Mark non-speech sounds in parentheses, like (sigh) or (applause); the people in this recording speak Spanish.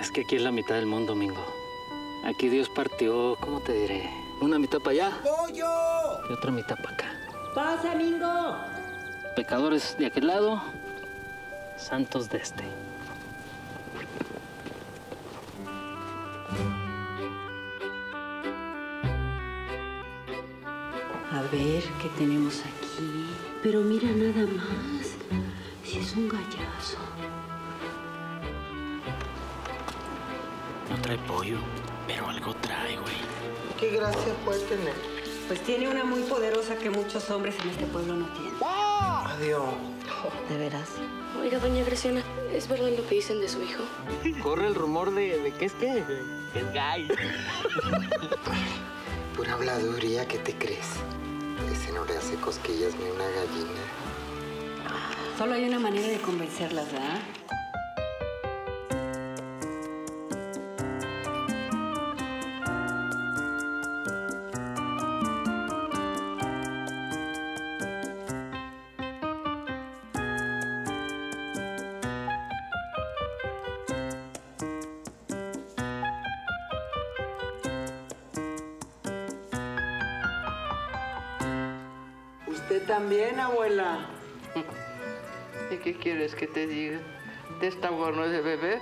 Es que aquí es la mitad del mundo, Mingo. Aquí Dios partió, ¿cómo te diré? Una mitad para allá. ¡Pollo! Y otra mitad para acá. ¡Pasa, Mingo! Pecadores de aquel lado, santos de este. A ver qué tenemos aquí. Pero mira nada más. No trae pollo, pero algo trae, güey. ¿Qué gracia puede tener? Pues tiene una muy poderosa que muchos hombres en este pueblo no tienen. Adiós. ¿De veras? Oiga, doña Graciana, ¿es verdad lo que dicen de su hijo? (laughs) Corre el rumor de, de que es que que es gay. (laughs) Pura habladuría, ¿qué te crees? Ese no le hace cosquillas ni una gallina. Solo hay una manera de convencerlas, ¿verdad? Usted también, abuela. (laughs) ¿Y qué quieres que te diga? ¿De esta bueno ese bebé?